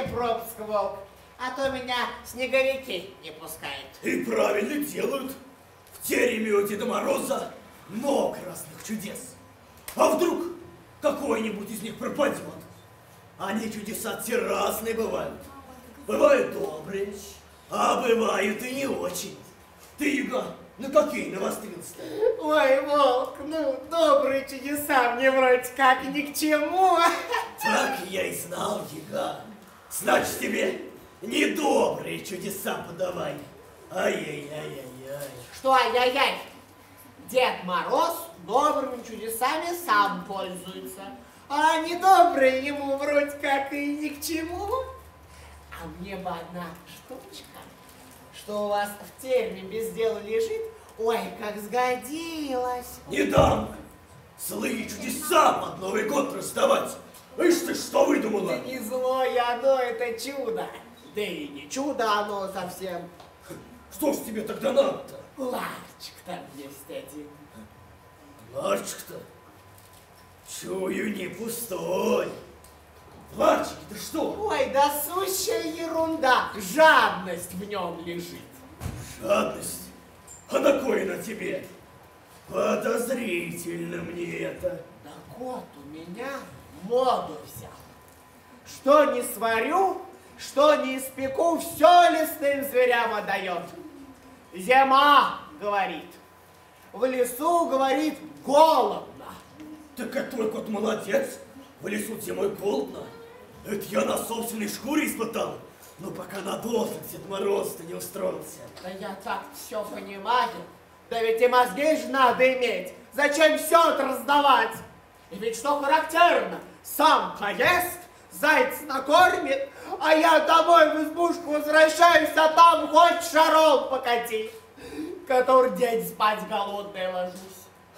Пропуск, волк, а то меня снеговики не пускают. И правильно делают. В тереме у Деда Мороза много разных чудес. А вдруг какой-нибудь из них пропадет? Они чудеса те разные бывают. Бывают добрые, а бывают и не очень. Ты, Яга, на какие навострился-то? Ой, волк, ну, добрые чудеса мне вроде как ни к чему. Так я и знал, Яга. Значит, тебе недобрые чудеса подавай. Ай-яй-яй-яй-яй. Что, ай-яй-яй? Дед Мороз добрыми чудесами сам пользуется, а недобрые ему вроде как и ни к чему. А мне бы одна штучка, что у вас в терме без дела лежит, ой, как сгодилось. Не дам злые чудеса под Новый год раздавать. Ишь ты, что выдумала? Да не злое оно, это чудо. Да и не чудо оно совсем. Что ж тебе тогда надо-то? Ларчик там есть один. Ларчик-то, чую, не пустой. Ларчик-то что? Ой, да сущая ерунда. Жадность в нем лежит. Жадность? А на кой на тебе? Подозрительно мне это. Да кот у меня моду взял. Что не сварю, что не испеку, все лесным зверям отдает. Зима, говорит. В лесу, говорит, голодно. Так это твой кот молодец. В лесу зимой голодно. Это я на собственной шкуре испытал. Но пока на должен Дед Мороз-то не устроился. Да я так все понимаю. Да ведь и мозги же надо иметь. Зачем все это раздавать? И ведь что характерно, сам поест, зайц накормит, а я домой в избушку возвращаюсь, а там хоть шаром покати, который день спать голодный ложусь.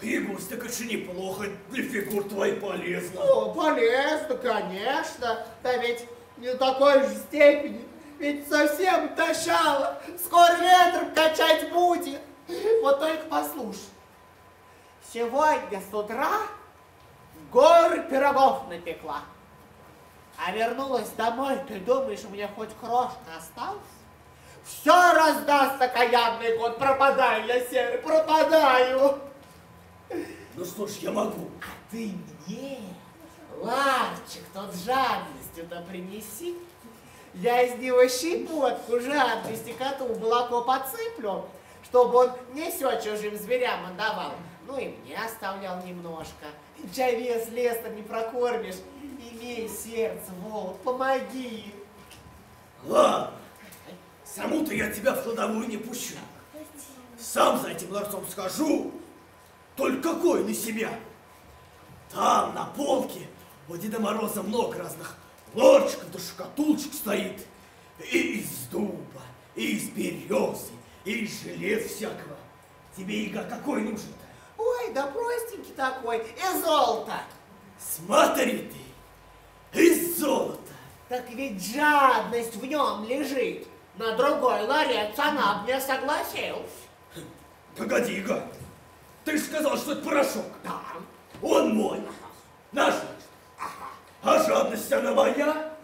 Ягусь, так это неплохо, для фигур твоей полезно. О, полезно, конечно, да ведь не такой же степени, ведь совсем тащало, скоро ветром качать будет. Вот только послушай, сегодня с утра горы пирогов напекла. А вернулась домой, ты думаешь, у меня хоть крошка осталась? Все раздаст окаянный год, пропадаю я, Серый, пропадаю. Ну что ж, я могу. А ты мне ларчик тот жадностью-то принеси. Я из него щепотку жадности коту в молоко подсыплю, чтобы он не все чужим зверям отдавал. Ну и мне оставлял немножко. Чай вес лес-то не прокормишь. Имей сердце, волк, помоги. Ладно, саму-то я тебя в кладовую не пущу. Сам за этим ларцом схожу, только какой на себя. Там, на полке, у Деда Мороза много разных лорчиков да шкатулочек стоит. И из дуба, и из березы, и из желез всякого. Тебе, Ига, какой нужен-то? Ой, да простенький такой, из золота. Смотри ты, из золота. Так ведь жадность в нем лежит. На другой ларец она б не согласилась. Погоди, Ига, ты же сказал, что это порошок. Да. Он мой. Наш. А жадность она моя?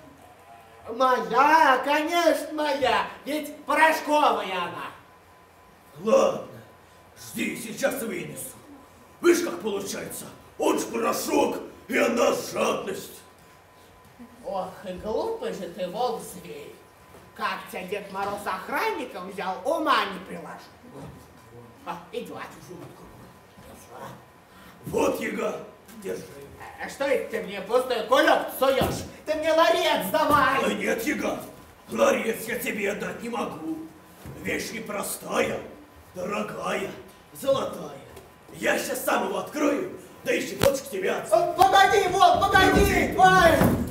Моя, конечно, моя. Ведь порошковая она. Ладно, жди, сейчас вынесу. Видишь, как получается? Он ж порошок, и она жадность. Ох, и глупый же ты, волк-зверь. Как тебя Дед Мороз охранником взял, ума не приложу. А, идет. Вот, яга, держи. А что это ты мне пустой кулек суешь? Ты мне ларец давай! А нет, яга, ларец я тебе отдать не могу. Вещь непростая, дорогая, золотая. Я сейчас сам его открою, да и щепоточку тебе отцу. Э, Погоди, волк, погоди! Ой!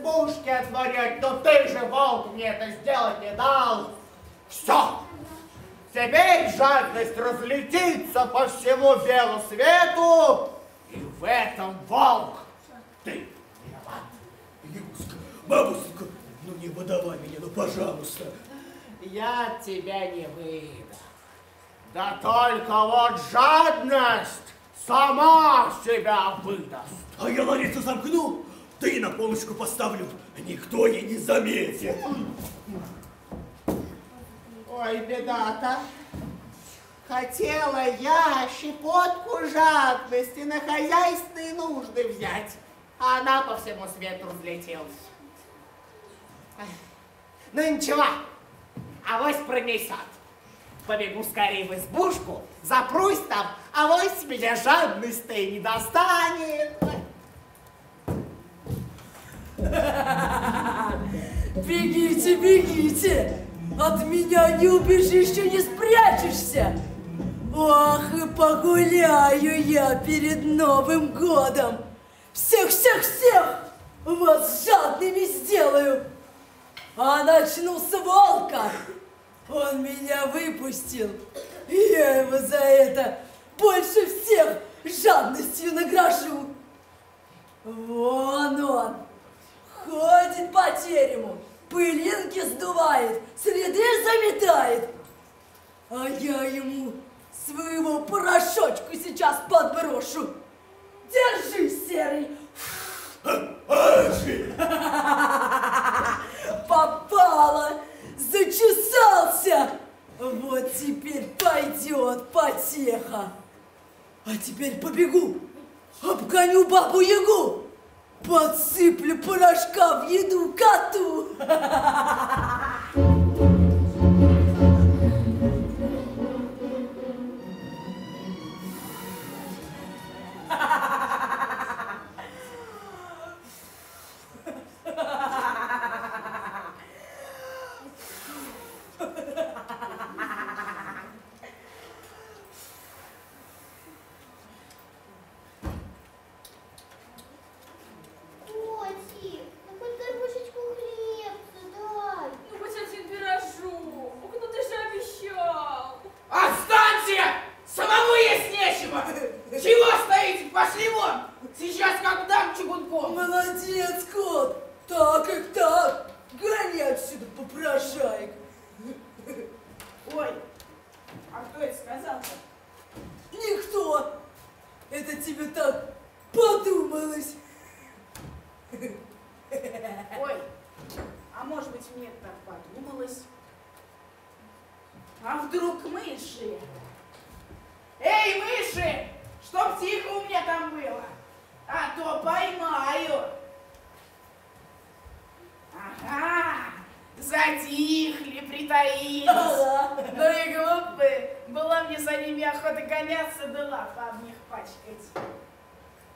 Избушке отворять, но ты же, волк, мне это сделать не дал. Все. Теперь жадность разлетится по всему белу свету, и в этом волк ты виноват. Юска, бабушка, ну не выдавай меня, ну пожалуйста. Я тебя не выдам. Да только вот жадность сама себя выдаст. А я ларец замкну, и на полочку поставлю. Никто и не заметит. Ой, беда-то. Хотела я щепотку жадности на хозяйственные нужды взять, а она по всему свету разлетелась. Ну ничего, авось пронесет. Побегу скорее в избушку, запрусь там, авось меня жадность-то и не достанет. Бегите, бегите! От меня не убежишь и не спрячешься! Ох, и погуляю я перед Новым годом! Всех-всех-всех вас жадными сделаю! А начну с волка! Он меня выпустил, я его за это больше всех жадностью награжу! Вон он! Ходит по терему, пылинки сдувает, следы заметает. А я ему своего порошочку сейчас подброшу. Держи, серый. Попало, зачесался. Вот теперь пойдет потеха. А теперь побегу, обгоню бабу-ягу. Подсыплю порошка в еду коту.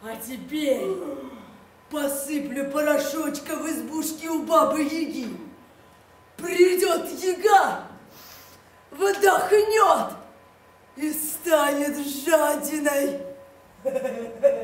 А теперь посыплю порошочка в избушке у бабы Яги. Придет яга, вдохнет и станет жадиной.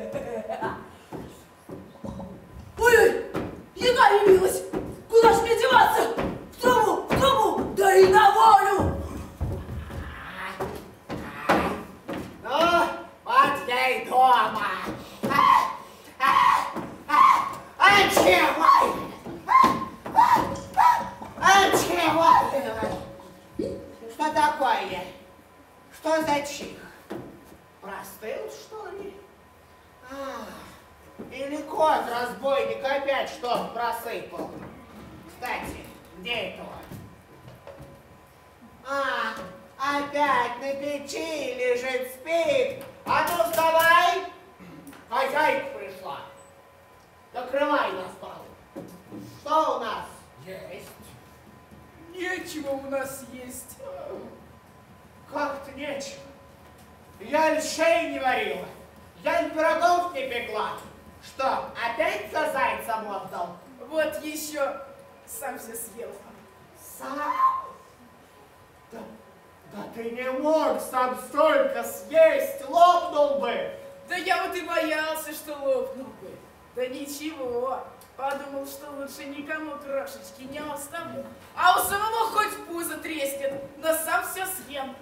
лопнул бы. Да ничего, подумал, что лучше никому крошечки не оставлю, а у самого хоть пузо треснет, но сам все съем.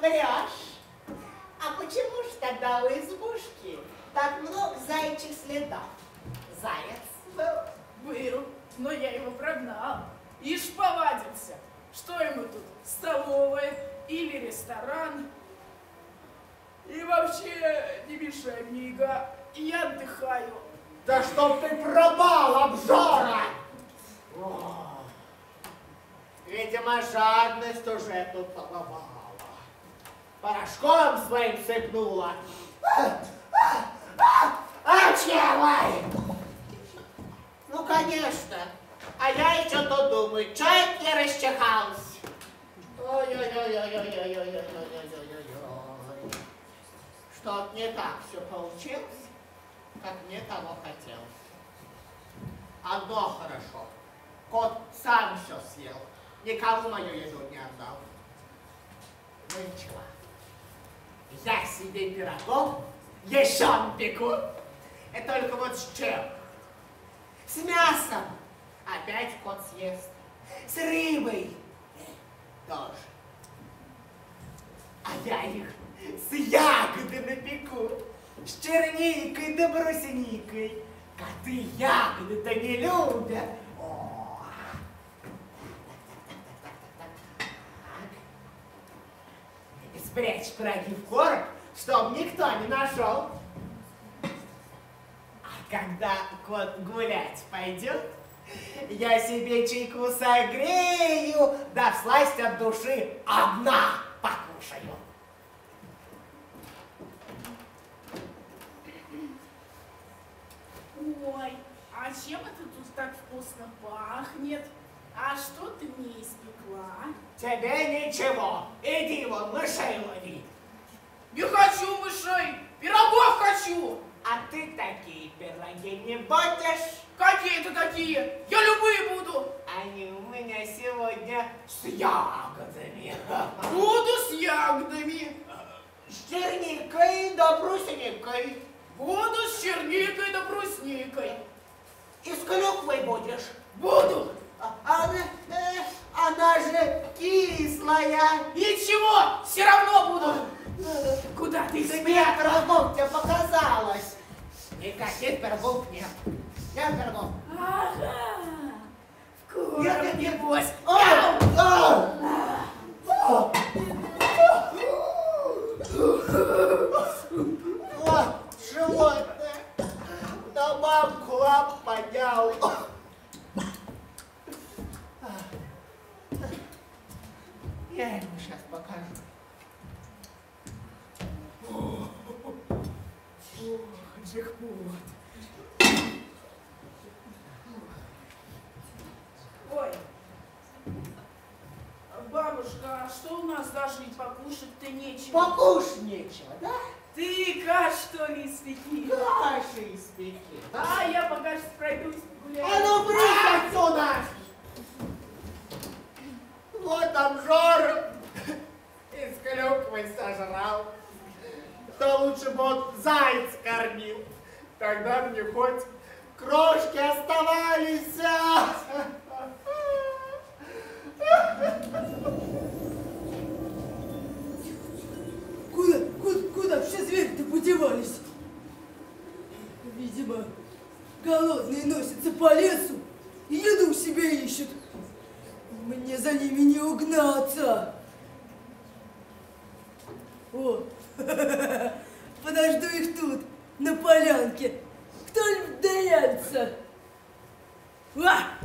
Врешь? А почему ж тогда у избушки так много заячьих следов? Заяц был? Был, но я его прогнал. Ишь повадился. Что ему тут, столовая или ресторан? И вообще, не мешай мне, Ига, я отдыхаю. Да чтоб ты пропал, обжора! О, видимо, жадность уже тут поломала. Порошком своим сыпнула. Очевай! Ну, конечно. А я еще тут думаю, чай не расчихался. Ой-ой-ой-ой-ой-ой-ой-ой-ой-ой-ой. Что не так все получилось, как мне того хотелось. Одно хорошо. Кот сам все съел. Никому мою еду не отдал. Ну ничего. Я себе пирогов еще пеку. И только вот с чем? С мясом. Опять кот съест. С рыбой. Тоже. А я их с ягодами пеку. С черникой да брусникой. Коты ягоды-то не любят. О. Так. Спрячь пироги в короб, чтоб никто не нашел. А когда кот гулять пойдет, я себе чайку согрею, да всласть от души одна покушаю. Ой, а чем это тут так вкусно пахнет? А что ты мне испекла? Тебе ничего, иди вон мышей лови. Не хочу мышей, пирогов хочу. А ты такие пироги не будешь? Какие то такие? Я любые буду. Они у меня сегодня с ягодами. Буду с ягодами. С черникой да брусникой. Буду с черникой да брусникой. И с клюквой будешь. Буду. А- Она, э, она же кислая. Ничего, все равно буду. Куда ты мне спрятала? пирогов тебе показалось. Никаких пирогов нет. Нет пирогов. Ага. В Нет, короб, нет, нет. небось. А! А! А! О, животное. На мамку лап поднял. Я ему сейчас покажу. О, джекпот. Ой. Бабушка, а что у нас даже и покушать-то нечего? Покушать нечего, да? Ты каш, что ли, испеки? Каши испеки. А я пока что пройдусь погуляю. А ну брысь отсюда! Вот обжор из клюквы сожрал. Да лучше бы он заяц кормил. Тогда мне хоть крошки оставались. Куда, все звери-то подевались? Видимо, голодные носятся по лесу и еду себе ищут. Мне за ними не угнаться. О, подожду их тут, на полянке. Кто-нибудь доявится. А!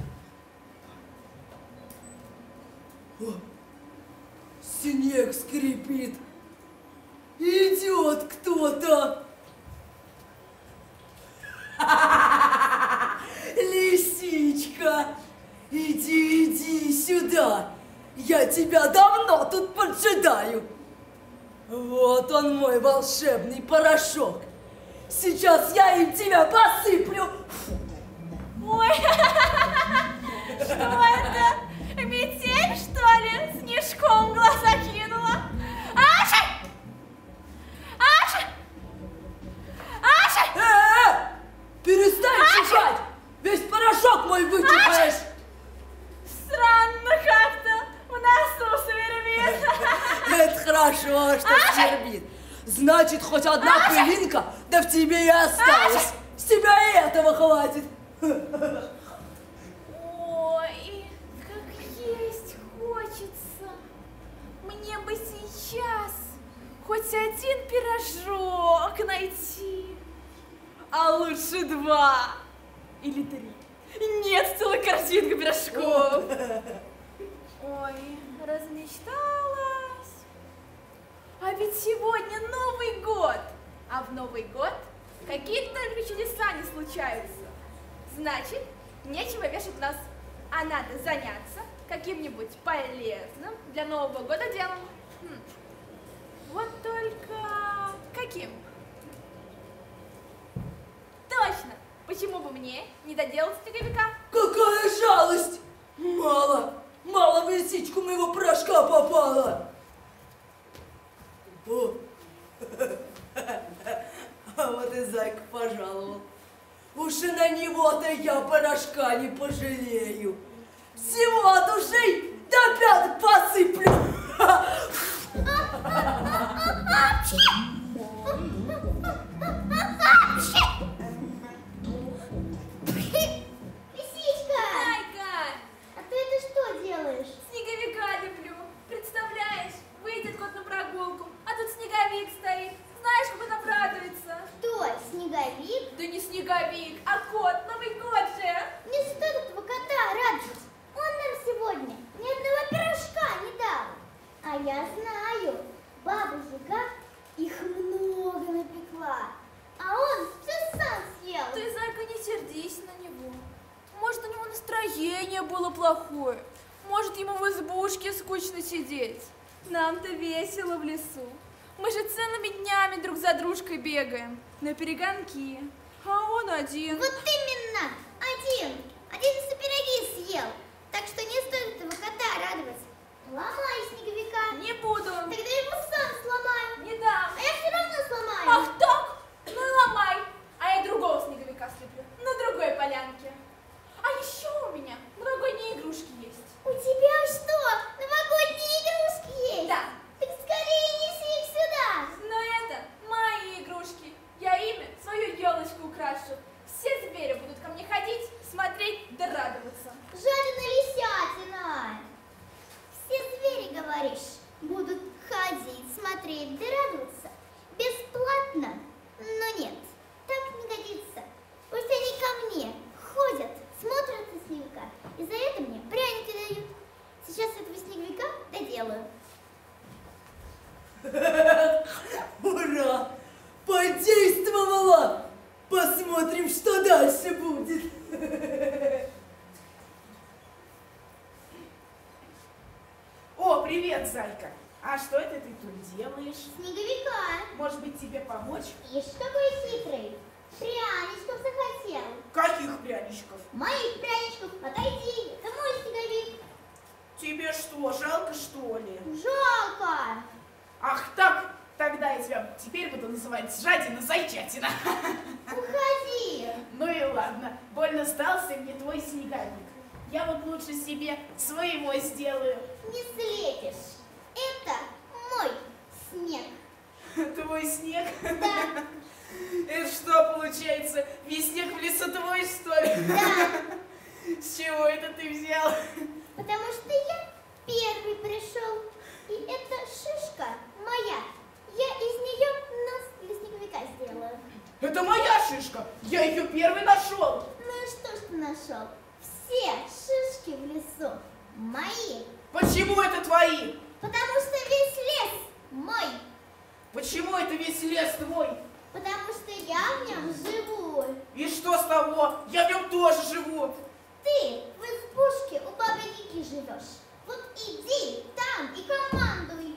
О, снег скрипит. Идет кто-то. Лисичка, иди, иди сюда. Я тебя давно тут поджидаю. Вот он мой волшебный порошок. Сейчас я им тебя посыплю. Ой, что это? Метель, что ли? Снежком глаза Значит, хоть одна пылинка, да в тебе и осталась. С тебя и этого хватит. Ой, как есть хочется. Мне бы сейчас хоть один пирожок найти. А лучше два. Или три. Нет, целая корзинка пирожков. Ой, размечталась. А ведь сегодня Новый год. А в Новый год какие-то только чудеса не случаются. Значит, нечего вешать нос, а надо заняться каким-нибудь полезным для Нового года делом. Хм. Вот только каким? Точно! Почему бы мне не доделать снеговика? Какая жалость! И на него-то я порошка не пожалею. Всего от перегонки. А он один. Вот шишка. Я ее первый нашел. Ну и что ж ты нашел? Все шишки в лесу мои. Почему это твои? Потому что весь лес мой. Почему это весь лес твой? Потому что я в нем живу. И что с того? Я в нем тоже живу. Ты в избушке у бабы Ники живешь. Вот иди там и командуй.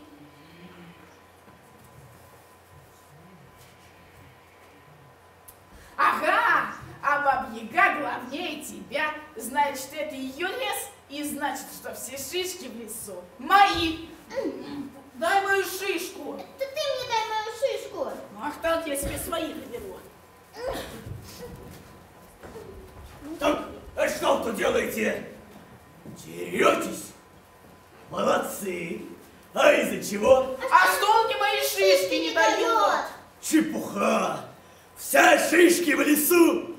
Значит, это ее лес, и значит, что все шишки в лесу мои. Дай мою шишку. Это ты мне дай мою шишку. Ах так, я себе свои наберу. Так, а что вы тут делаете? Деретесь? Молодцы. А из-за чего? А что он мне мои шишки не дает? Чепуха! Вся шишки в лесу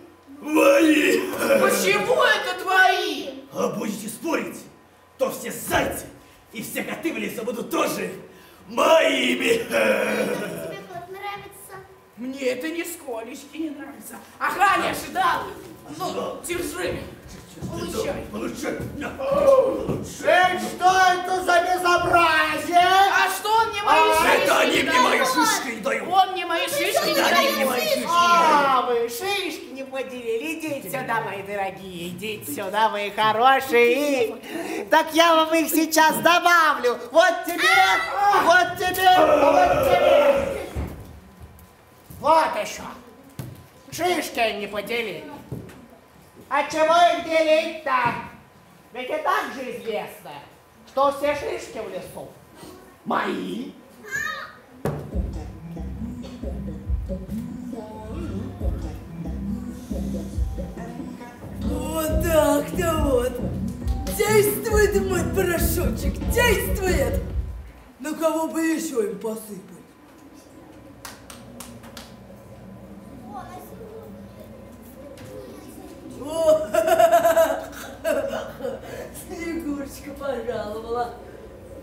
мои! Почему это твои? А будете спорить, то все зайцы и все коты в лесу будут тоже моими! Тебе кот нравится? Мне это нисколечки не нравится. Ага, не ожидал. Ну, держи. Получай. Получай! Эй, что это за безобразие? А что он мне мои А, шишки Это они не мне мои шишки не дают! Он мне мои шишки не Это они мне дает. мои шишки не дают! А, вы шишки не поделили. Идите сюда, мои дорогие, идите сюда, мои хорошие. Так я вам их сейчас добавлю. Вот тебе, вот тебе, вот тебе. Вот еще. Шишки не поделили. А чего их делить-то? Ведь и так же известно, что все шишки в лесу мои. Вот. Действует мой порошочек, действует. На кого бы еще им посыпать? Снегурочка пожаловала.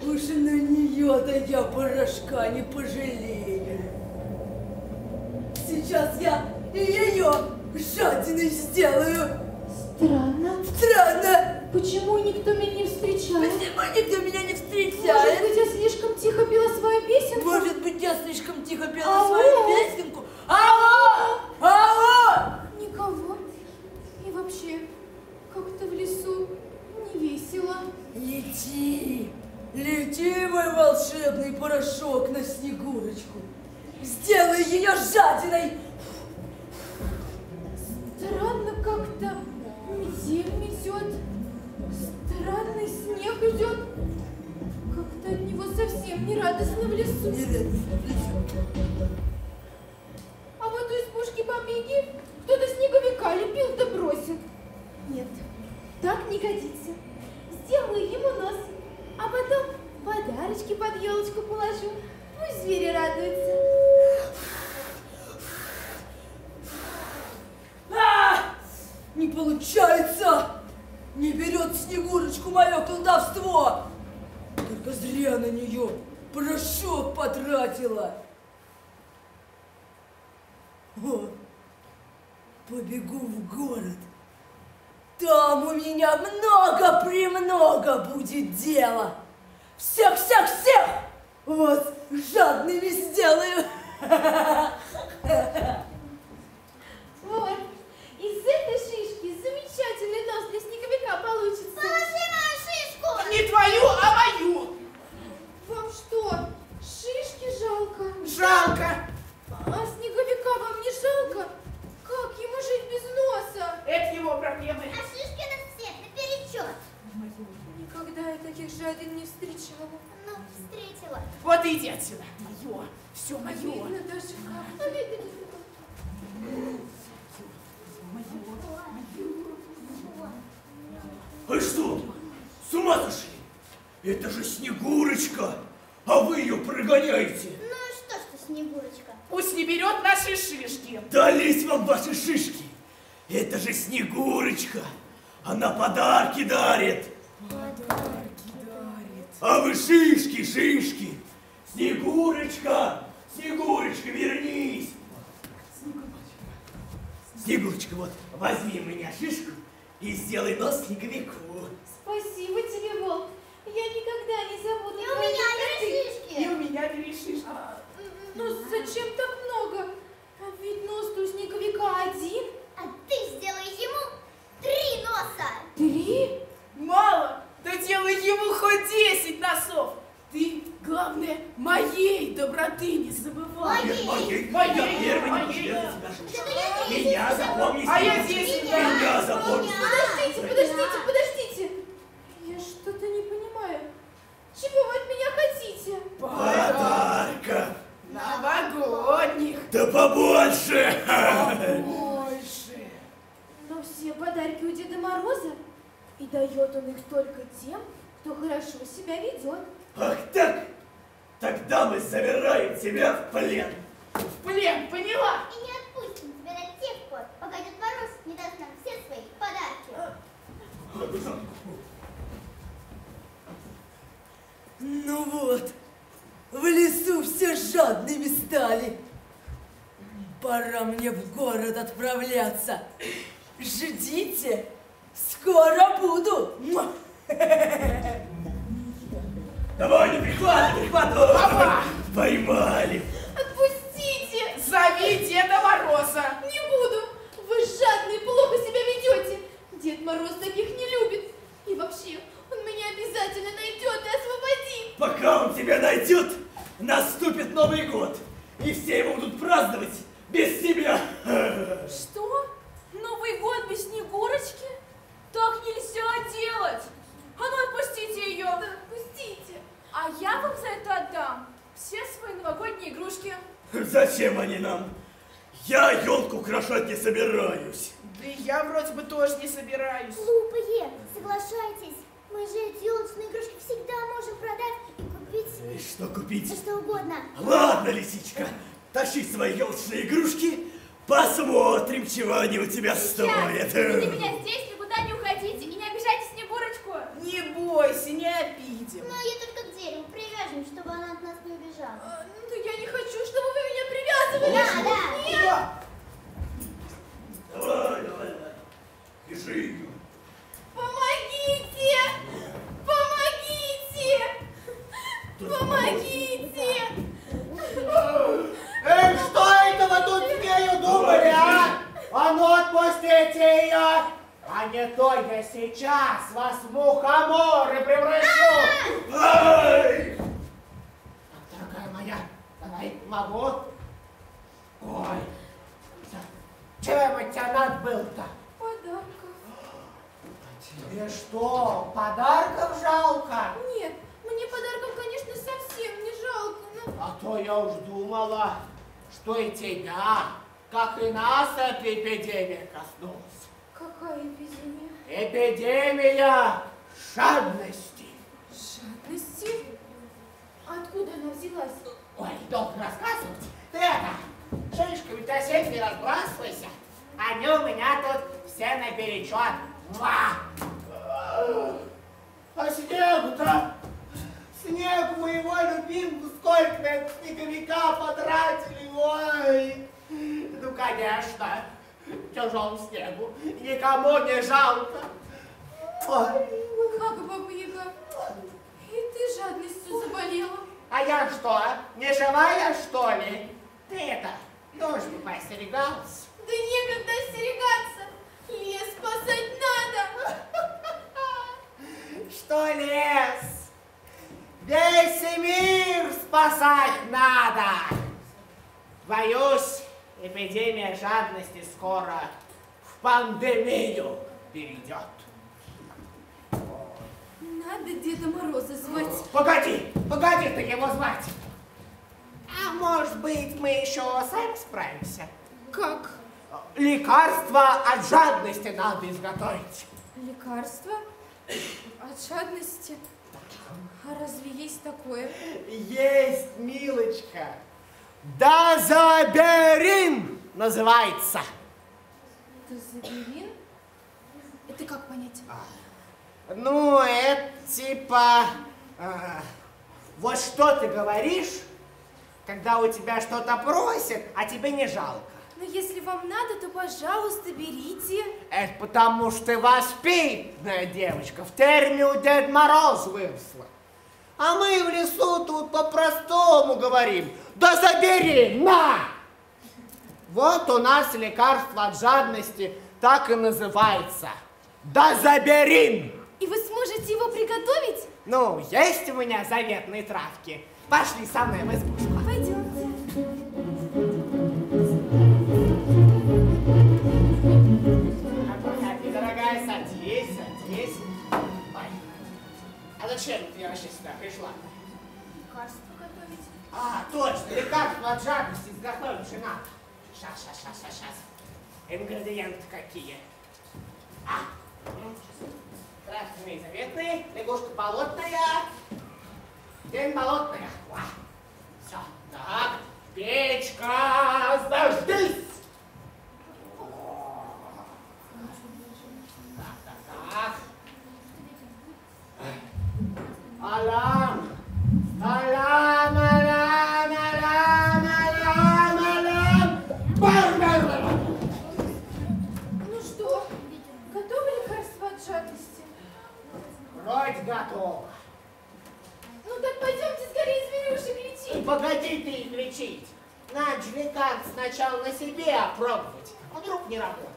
Уж на нее-то порошка не пожалею. Сейчас я ее жадиной сделаю. Странно. Странно. Почему никто меня не встречает? Почему никто меня не Может встречает? быть, я слишком тихо пела свою песенку? Может быть, я слишком тихо пела Алло? свою песенку? Алло! Алло! Никого. И вообще, как-то в лесу не весело. Лети, лети, мой волшебный порошок на Снегурочку. Сделай ее жадиной. Идет. Как-то от него совсем не радостно в лесу. Не радостно, А побегу в город. Там у меня много-премного будет дела. Всех-всех-всех вот жадными сделаю. Вот, из этой шишки замечательный нос для снеговика получится. Положи мою шишку! Не твою, а мою. Вам что, шишки жалко? Жалко. А снеговика вам не жалко? Как ему жить без носа? Это его проблемы. А шишки нас всех наперечет. Таких жадин не встречала. Ну, встретила. Вот иди отсюда. Мое. Все мое. Видно даже как. А что, с ума сошли? Это же Снегурочка, а вы ее прогоняете. Ну и что, что Снегурочка? Пусть не берет наши шишки. Дались вам ваши шишки. Это же Снегурочка. Она подарки дарит. А вы шишки, шишки. Снегурочка, Снегурочка, вернись. Снегурочка, вот возьми у меня шишку и сделай нос снеговику. Спасибо тебе, Волк. Я никогда не забуду И у меня две И шишки. у меня две шишки. Ну зачем так много? А ведь нос у снеговика один. А ты сделай ему три носа. Три? Мало. Да делай ему хоть десять носов. Ты, главное, моей доброты не забывай. Моей. Моей, Моей, я первый не моей. Меня запомни, А я десять. Меня запомни. Подождите, подождите, подождите. Я что-то не понимаю. Чего вы от меня хотите? Подарка. Новогодних. Да побольше. Больше. Дает он их только тем, кто хорошо себя ведет. Ах так, Тогда мы забираем тебя в плен. В плен, поняла? И не отпустим тебя до тех пор, пока Дед Мороз не даст нам все свои подарки. Ну вот, в лесу все жадными стали. Пора мне в город отправляться. Ждите, скоро буду. Муа. Давай, не прихватывай, прихватывай. Поймали. Отпустите! Зови Деда Мороза. Не буду! Вы жадные, плохо себя ведете! Дед Мороз таких не любит. И вообще, он меня обязательно найдет и освободит. Пока он тебя найдет, наступит Новый год. И все его будут праздновать без тебя. Что? Новый год без Снегурочки? Так нельзя делать! А ну отпустите ее! Да, отпустите! А я вам за это отдам все свои новогодние игрушки. Зачем они нам? Я елку украшать не собираюсь. Да и я вроде бы тоже не собираюсь. Глупые, соглашайтесь. Мы же эти елочные игрушки всегда можем продать и купить И что купить? все что угодно. Ладно, лисичка, тащи свои елочные игрушки, посмотрим, чего они у тебя стоят. Ждите меня здесь, никуда не уходите и не обижайте Снегурочку. Не бойся, не обидим. Но ее только к дереву привяжем, чтобы она от нас не убежала. А, ну я не хочу, чтобы вы меня привязывали. Да, да. Нет! Давай, давай, давай. Бежи. Помогите! Помогите! Помогите! Эй, что это вы тут с нею думали, а? А ну отпустите ее! А не то я сейчас вас в мухоморы превращу! Ай! Дорогая моя, давай помогу. Ой, чем тебя надо было-то? Тебе что, подарков жалко? Нет, мне подарков, конечно, совсем не жалко, но... А то я уж думала, что и тебя, как и нас, эта эпидемия коснулась. Какая эпидемия? Эпидемия жадности. Жадности? Откуда она взялась? Ой, долго рассказывать. Ты это, шишками то сеть не разбрасывайся. Они у меня тут все наперечет. Муа! А снегу-то, снег моего любимого, сколько от снеговика потратили, ой. Ну, конечно, чужому снегу никому не жалко. Ой. Как, Баба Яга? И ты жадностью заболела? А я что, не живая, что ли? Ты это, тоже бы поостерегалась. Да некогда остерегаться! Лес спасать надо! Что лес? Весь мир спасать надо. Боюсь, эпидемия жадности скоро в пандемию перейдет. Надо Деда Мороза звать. Погоди, погоди ты его звать. А может быть, мы еще сами справимся? Как? Лекарство от жадности надо изготовить. Лекарство? От жадности? А разве есть такое? Есть, милочка. Дазоберин называется. Тазоберин? Это как понять? Ну, это типа... а, вот что ты говоришь, когда у тебя что-то просят, а тебе не жалко. Но если вам надо, то, пожалуйста, берите. Это потому что ты воспитанная девочка, в термию Дед Мороз выросла. А мы в лесу тут по-простому говорим. Да забери, на! Вот у нас лекарство от жадности так и называется. Да заберин! И вы сможете его приготовить? Ну, есть у меня заветные травки. Пошли со мной в избушку. зачем ты вообще сюда пришла? Лекарство готовить. А, точно, лекарство от жадности изготовим, жена. Сейчас, сейчас, сейчас, сейчас, сейчас. Ингредиенты какие? А, красные заветные, лягушка болотная, день болотная. Ва. Все, так, печка, заждись! Алам! Алам, алам, алам, алам, алам! Бар-бар-бар! Ну что, готовы лекарства от жадности? Вроде готов. Ну так пойдемте скорее зверюшек лечить. погоди ты их лечить. Надо же лекарство сначала на себе опробовать. Вдруг не работает.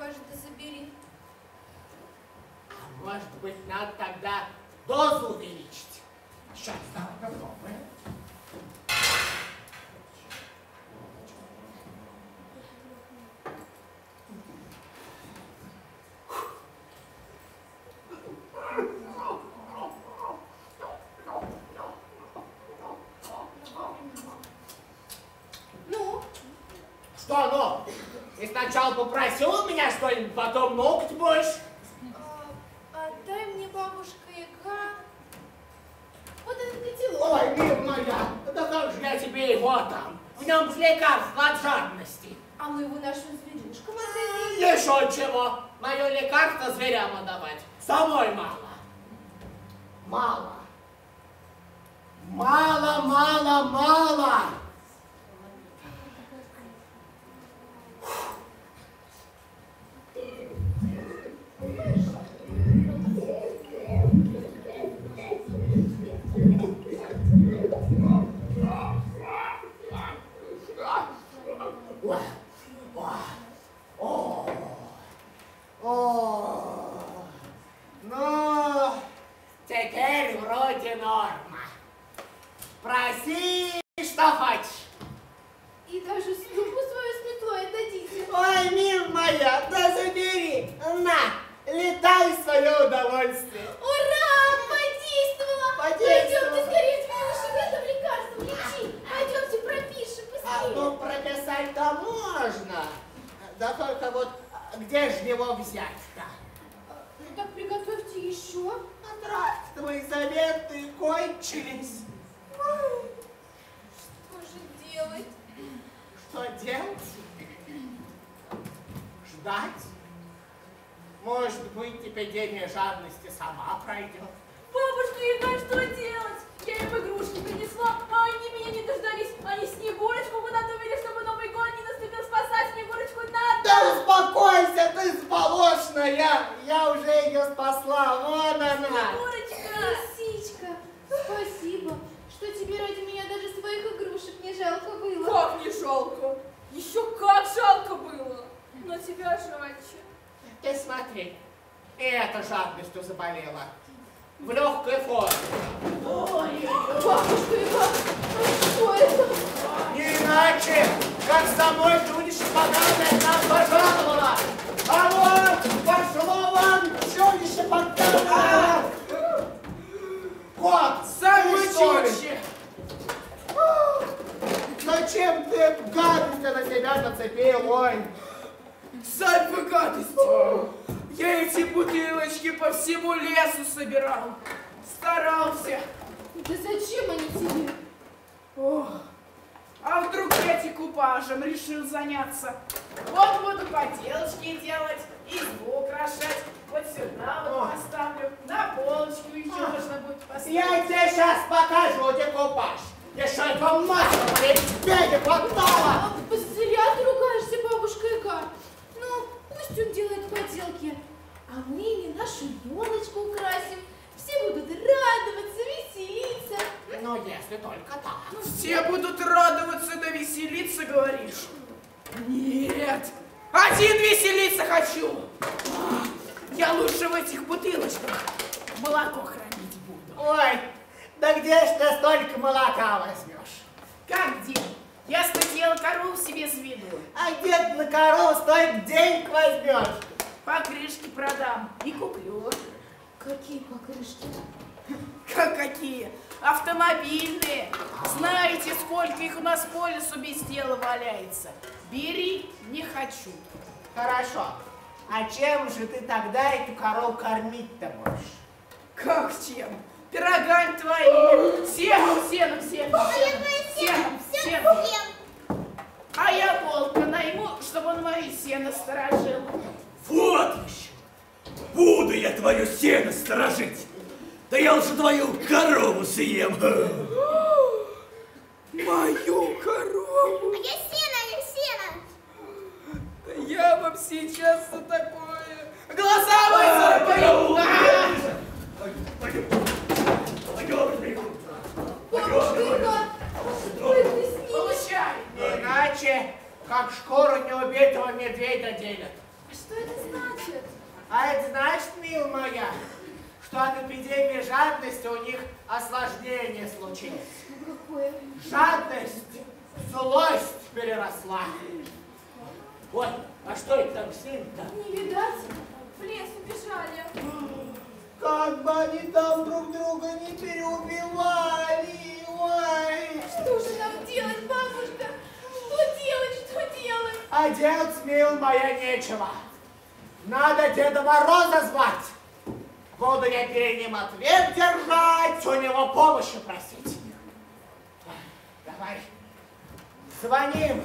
Важно, забери. А может быть, надо тогда дозу увеличить. Сейчас, давай попробуем. Ну, Что, ну? Ты сначала попросил у меня что-нибудь, потом ноготь будешь? а, отдай мне, бабушка Яга. Вот этот котелок. Ой, мир моя, да как же я тебе его дам? В нем же лекарство от жадности. А мы его нашим зверюшкам отдадим. Еще чего? Мое лекарство зверям отдавать. Самой мало. Мало. Мало, мало, мало. Ой, ой, о, о, ну, теперь вроде норма. Проси, что хочешь. И даже ступу свою с метлой отдадите. Ой, мир моя, да забери, в свое удовольствие. Ура! Подействовала! Подействовала. Пойдемте скорее, зверюшек, это лекарство лечи. Пойдемте пропишем А, быстрее. ну, прописать-то можно. Да только вот а, где же его взять-то? Ну так приготовьте еще. А Здравствуй, заветы кончились. Что же делать? Что делать? Ждать? Может быть, эпидемия жадности сама пройдет. Бабушка Яга, что делать? Я им игрушки принесла, а они меня не дождались. Они Снегурочку подготовили, чтобы Новый год не наступил. Спасать Снегурочку надо. Да успокойся, ты сполошная! Я уже ее спасла, вон она! Снегурочка! Лисичка, спасибо, что тебе ради меня даже своих игрушек не жалко было. Как не жалко? Еще как жалко было. Но тебя жальче. Ты смотри, эта жадностью заболела. В легкой форме. Бабушка Яга, а что это? Не иначе, как самой Дунечка Богатая нам пожаловала. А вот пошло вам чудище Богатая. Кот, ли? чище. Зачем ты гадость на себя нацепил, ой? Сами вы гадости. Я эти бутылочки по всему лесу собирал. Старался. Да зачем они тебе? Ох. А вдруг я декупажем решил заняться? Вот буду поделочки делать, избу украшать. Вот сюда вот поставлю, на полочку еще можно будет поставить. Я тебе сейчас покажу декупаж. Еще этого мастера тебе не хватало. А, зря ты ругаешься, пусть он делает поделки, а мы ими нашу елочку украсим. Все будут радоваться, веселиться. Ну, если только так. Все будут радоваться да веселиться, говоришь? Нет, один веселиться хочу. Я лучше в этих бутылочках молоко хранить буду. Ой, да где ж ты столько молока возьмешь? Как где? Я хотела коров себе заведу. А где ты на корову столько денег возьмешь? Покрышки продам и куплю. Какие покрышки? Как какие? Автомобильные. Знаете, сколько их у нас по лесу без дела валяется? Бери, не хочу. Хорошо. А чем же ты тогда эту корову кормить-то будешь? Как чем? Пирогами твоими, сеном, сеном, сеном, А я сеном, твое сеном, все сеном. съем. А я волка найму, чтобы он мои сено сторожил. Вот еще! Буду я твое сено сторожить! Да я лучше твою корову съем! Мою корову! А я сено, я сено. Да я вам сейчас за такое глаза высыпаю! А! Пойдем! Пойдем! Бабушка, что это с ним? Получай! Иначе, как шкуру неубитого медведя делят. А что это значит? А это значит, мил моя, что от эпидемии жадности у них осложнение случилось. Какое? Жадность, злость переросла. Ой, а что это там с ним-то? Не видать? В лес убежали. Как бы они там друг друга не переубивали, ой. Что же нам делать, бабушка? Что делать, что делать? А делать, мил моя, нечего. Надо Деда Мороза звать. Буду я перед ним ответ держать, у него помощи просить. Давай, звоним.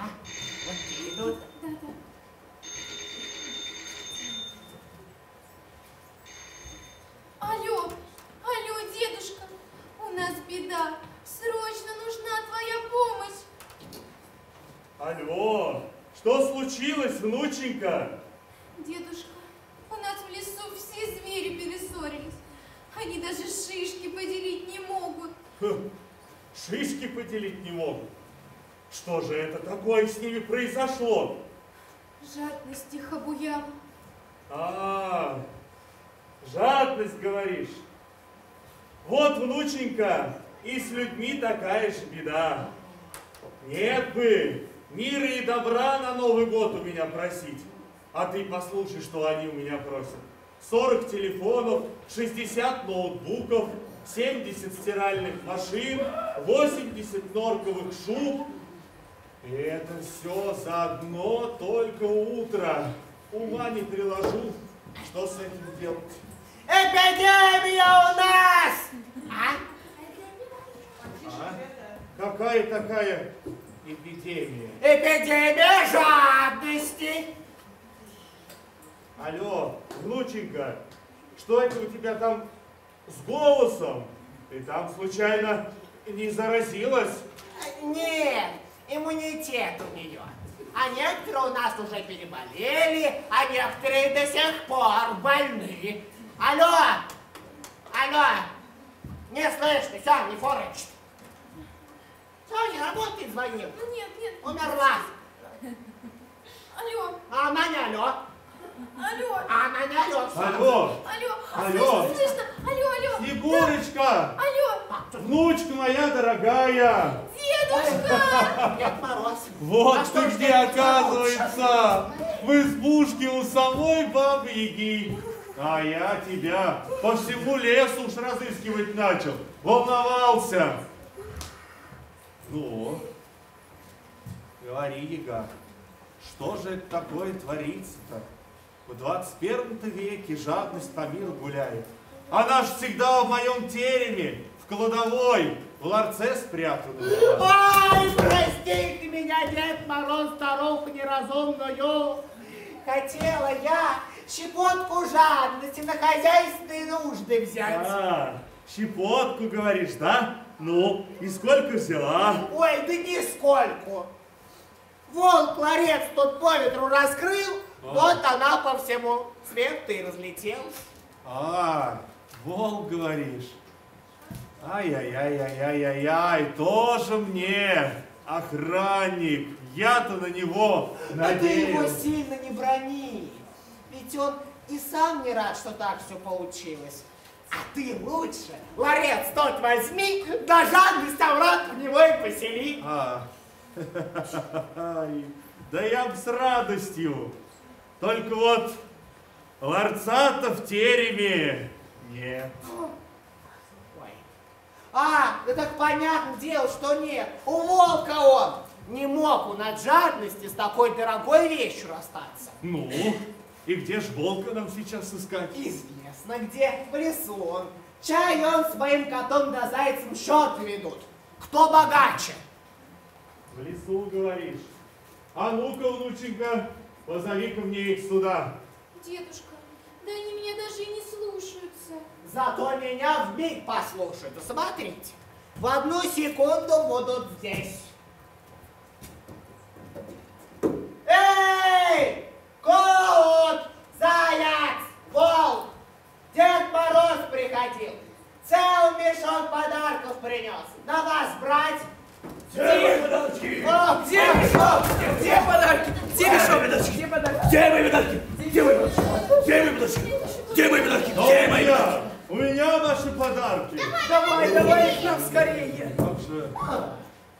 А, вот и идут. Алло, алло, дедушка, у нас беда. Срочно нужна твоя помощь. Алло, что случилось, внученька? Дедушка, у нас в лесу все звери перессорились. Они даже шишки поделить не могут. Хм, шишки поделить не могут. Что же это такое с ними произошло? Жадность их обуяла. А, жадность, говоришь? Вот, внученька, и с людьми такая же беда. Нет бы мира и добра на Новый год у меня просить. А ты послушай, что они у меня просят. 40 телефонов, 60 ноутбуков, 70 стиральных машин, 80 норковых шуб. И это все за одно только утро. Ума не приложу, что с этим делать. Эпидемия у нас! А? А? Какая такая эпидемия? Эпидемия жадности! Алло, внученька, что это у тебя там с голосом? Ты там случайно не заразилась? Нет, иммунитет у нее. А некоторые у нас уже переболели, а некоторые до сих пор больны. Алло! Алло! Не слышно, все, не форочит. Все, не работает, звонил. Ну нет, нет. Умерла. Алло, А она не алло. алло, А она не алло. Алло, алло. Алло. Слышно, слышно. Алло, алло. Снегурочка, Алло, внучка моя дорогая, дедушка. Дед Мороз. вот А что ты где оказывается, в избушке у самой бабы Яги. А я тебя по всему лесу уж разыскивать начал, волновался. Ну, говори, Яга, что же это такое творится-то? В 21 веке жадность по миру гуляет. Она ж всегда в моем тереме, в кладовой, в ларце спрятана. Ой, простите меня, Дед Мороз, старуху неразумную. Хотела я щепотку жадности на хозяйственные нужды взять. А, щепотку говоришь, да? Ну, и сколько взяла? Ой, да нисколько. Волк ларец тут по ветру раскрыл, А. вот она по всему свету и разлетелась. А, волк говоришь. Ай-яй-яй-яй-яй-яй, тоже мне охранник. Я-то на него Да ты его надеялся. сильно не брони. Ведь он и сам не рад, что так все получилось. А ты лучше, ларец тот возьми, да жадность обратно в него и посели. А, да я б с радостью. Только вот ларца-то в тереме нет. Ой. А, да так понятно дело, что нет. У волка он. Не мог он от жадности с такой дорогой вещью расстаться. Ну, и где ж волка нам сейчас искать? Известно где, в лесу он. Чай он с моим котом да зайцем счеты ведут. Кто богаче? В лесу, говоришь. А ну-ка, внученька, позови-ка мне их сюда. Дедушка, да они меня даже и не слушаются. Зато меня в миг послушают. Смотрите, в одну секунду будут здесь. Эй! Кот! Заяц! Волк! Дед Мороз приходил. Целый мешок подарков принес. На вас брать? Где мои подарки? О, Где мешок? Где подарки? Где мешок? Где подарки? Где мои подарки? Где мои подарки? Где мои подарки? Где мои подарки? Да Где у мои меня, подарки? у меня ваши подарки. Давай, давай их нам скорее. Как же?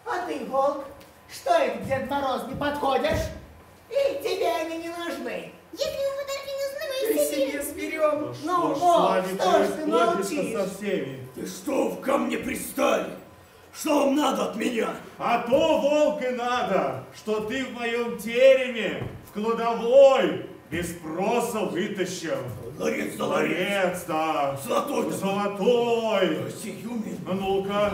А ты, волк, что это, Дед Мороз, не подходишь? И тебе они не нужны. Если вы подарки не нужны, Мы мы их себе себе сберем. Да Ну что вами что ж ты молчишь? со всеми? Да что вы ко мне пристали? Что вам надо от меня? А то, волк, и надо, что ты в моем тереме, в кладовой, без спроса вытащил. Ларец за ларец. Ларец, да. Золотой. Золотой. Сию. А ну-ка.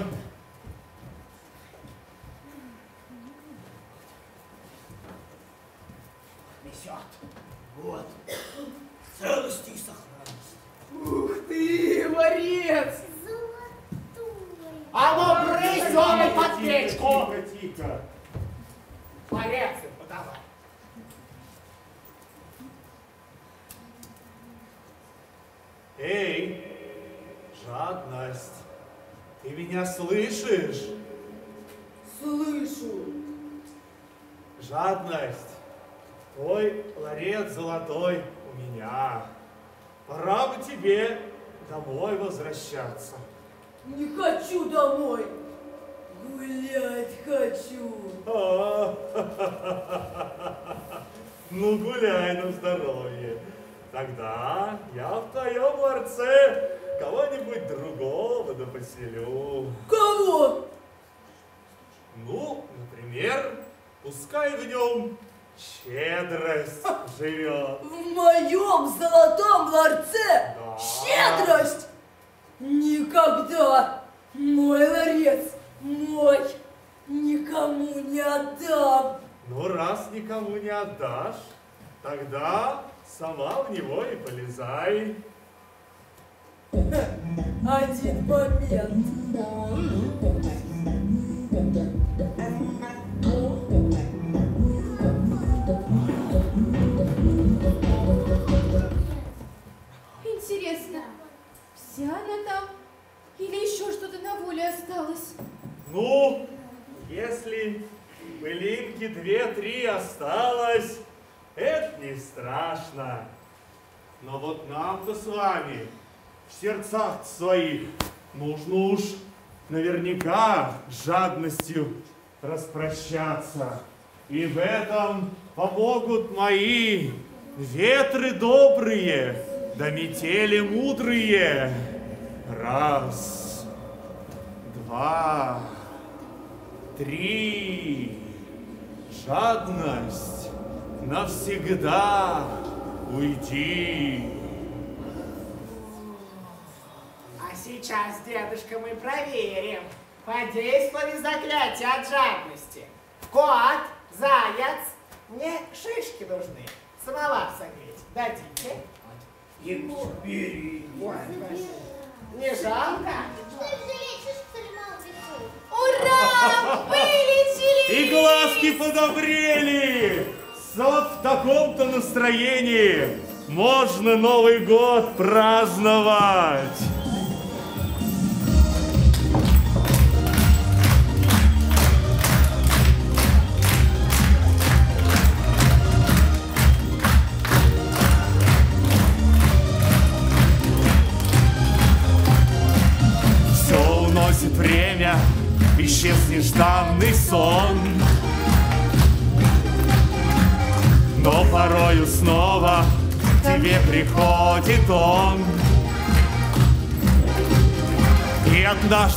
Вот. Целости и сохранности. Ух ты! Золотой. А ну брысь, он под печку. тихо, тихо. Ларец ему давай. Эй, жадность, ты меня слышишь? Слышу. Жадность, твой ларец золотой у меня. Пора бы тебе домой возвращаться. Не хочу домой. Гулять хочу. А, Ну, гуляй на здоровье. Тогда я в твоем ларце кого-нибудь другого да поселю. Кого? Ну, например, пускай в нем щедрость живет. В моем золотом ларце Да. щедрость! Никогда мой ларец мой никому не отдам. Ну, раз никому не отдашь, тогда сама в него и полезай. Один момент. Две-три осталось, это не страшно. Но вот нам-то с вами в сердцах своих нужно уж наверняка жадностью распрощаться. И в этом помогут мои ветры добрые, да метели мудрые. Раз, два, три. Жадность навсегда уйди. А сейчас, дедушка, мы проверим, подействовали заклятия от жадности. Кот, заяц, мне шишки нужны. Самовар согреть. Дадите? Ему бери. Ой. Не жалко? Что Ура! Вылечили! И глазки подобрели. Вот в таком-то настроении можно Новый год праздновать.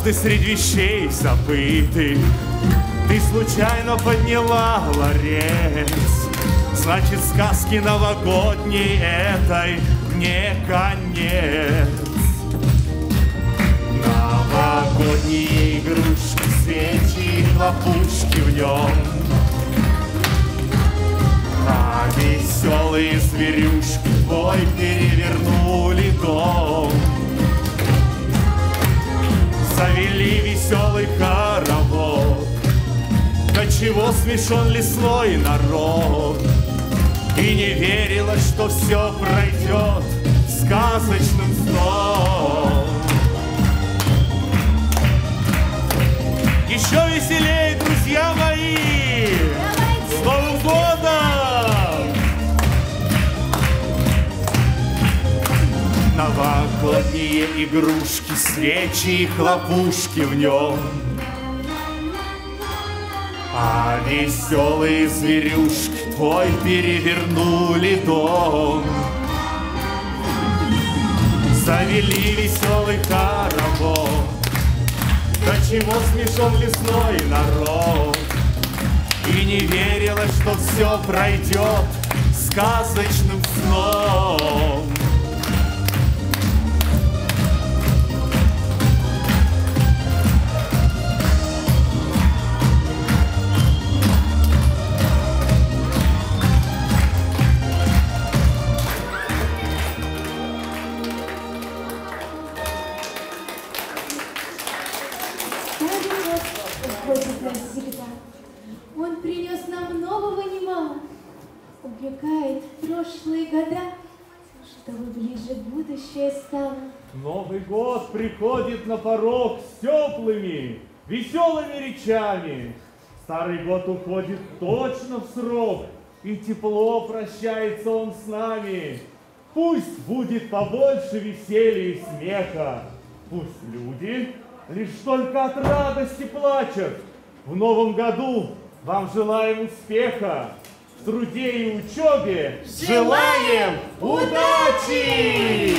Однажды среди вещей забытых Ты случайно подняла ларец. Значит, сказки новогодней этой не конец. Новогодние игрушки, свечи и хлопушки в нем. А веселые зверюшки твой перевернули дом Завели веселый хоровод До чего смешон лесной народ И не верила, что все пройдет сказочным сном Еще веселее, друзья мои! Новогодние игрушки, свечи и хлопушки в нем. А веселые зверюшки твой перевернули дом. Завели веселый хоровод, До чего смешон лесной народ. И не верила, что все пройдет сказочным сном. Приходит на порог с теплыми, веселыми речами. Старый год уходит точно в срок, и тепло прощается он с нами. Пусть будет побольше веселья и смеха. Пусть люди лишь только от радости плачут. В новом году вам желаем успеха. В труде и учебе желаем удачи!